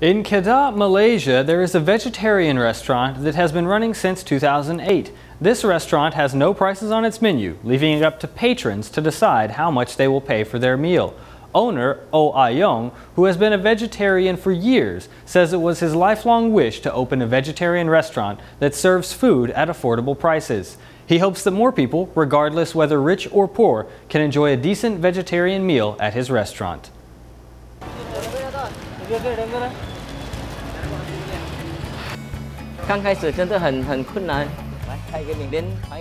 In Kedah, Malaysia, there is a vegetarian restaurant that has been running since 2008. This restaurant has no prices on its menu, leaving it up to patrons to decide how much they will pay for their meal. Owner Oh ah Ayong, who has been a vegetarian for years, says it was his lifelong wish to open a vegetarian restaurant that serves food at affordable prices. He hopes that more people, regardless whether rich or poor, can enjoy a decent vegetarian meal at his restaurant.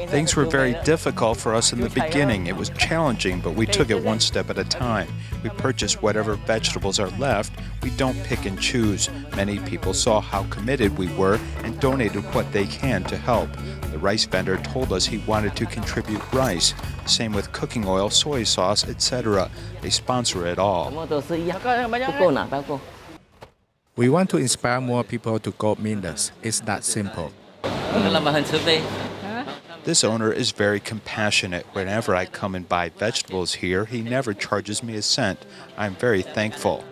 Things were very difficult for us in the beginning. It was challenging, but we took it one step at a time. We purchased whatever vegetables are left. We don't pick and choose. Many people saw how committed we were and donated what they can to help. The rice vendor told us he wanted to contribute rice. Same with cooking oil, soy sauce, etc. They sponsor it all. We want to inspire more people to go meatless. It's that simple. This owner is very compassionate. Whenever I come and buy vegetables here, he never charges me a cent. I'm very thankful.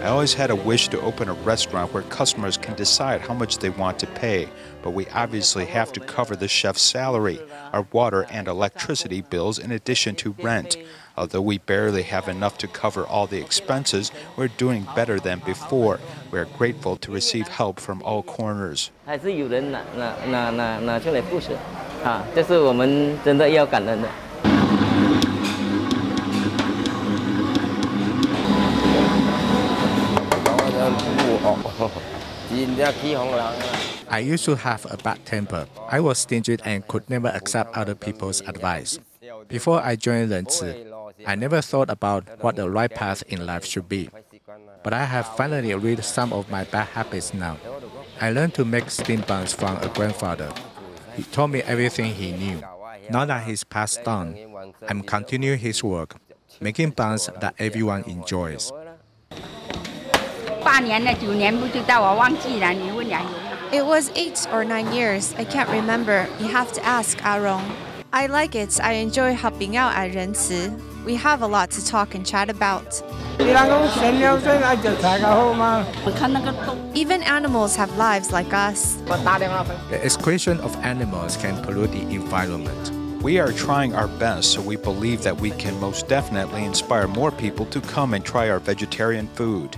I always had a wish to open a restaurant where customers can decide how much they want to pay, but we obviously have to cover the chef's salary, our water and electricity bills in addition to rent. Although we barely have enough to cover all the expenses, we're doing better than before. We are grateful to receive help from all corners. 还是有人拿拿拿拿拿出来付出，啊，这是我们真的要感恩的。 I used to have a bad temper. I was stingy and could never accept other people's advice. Before I joined Ren Ci, I never thought about what the right path in life should be. But I have finally rid some of my bad habits now. I learned to make steamed buns from a grandfather. He taught me everything he knew. Now that he's passed on, I'm continuing his work, making buns that everyone enjoys. It was eight or nine years. I can't remember. You have to ask Aaron. I like it. I enjoy helping out at Ren Ci. We have a lot to talk and chat about. Even animals have lives like us. The excretion of animals can pollute the environment. We are trying our best, so we believe that we can most definitely inspire more people to come and try our vegetarian food.